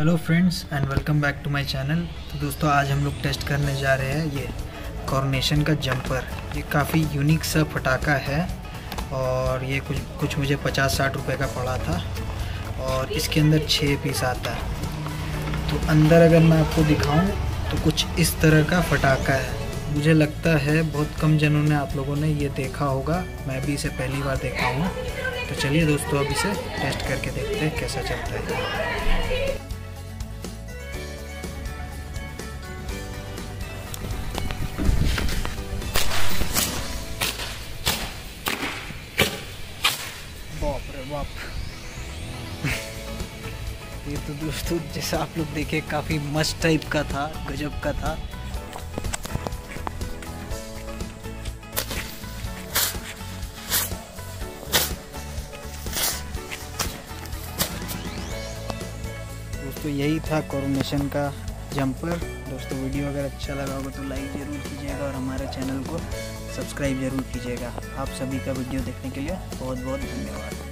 Hello friends and welcome back to my channel. तो दोस्तों, आज हम लोग टेस्ट करने जा रहे हैं ये कॉर्नेशन का जंपर। ये काफ़ी यूनिक सा फटाका है और ये कुछ कुछ मुझे पचास साठ रुपए का पड़ा था और इसके अंदर छः पीस आता है। तो अंदर अगर मैं आपको दिखाऊँ तो कुछ इस तरह का फटाका है। मुझे लगता है बहुत कम जनों ने आप लोगों ने ये देखा होगा, मैं भी इसे पहली बार देखा हूँ। तो चलिए दोस्तों, अब इसे टेस्ट करके देखते हैं कैसा चलता है। बाप रे बाप। ये तो दोस्तों, जैसा आप लोग देखे, काफ़ी मस्त टाइप का था, गजब का था। दोस्तों, यही था कोरोनेशन का जंपर दोस्तों, वीडियो अगर अच्छा लगा होगा तो लाइक ज़रूर कीजिएगा और हमारे चैनल को सब्सक्राइब ज़रूर कीजिएगा। आप सभी का वीडियो देखने के लिए बहुत बहुत धन्यवाद।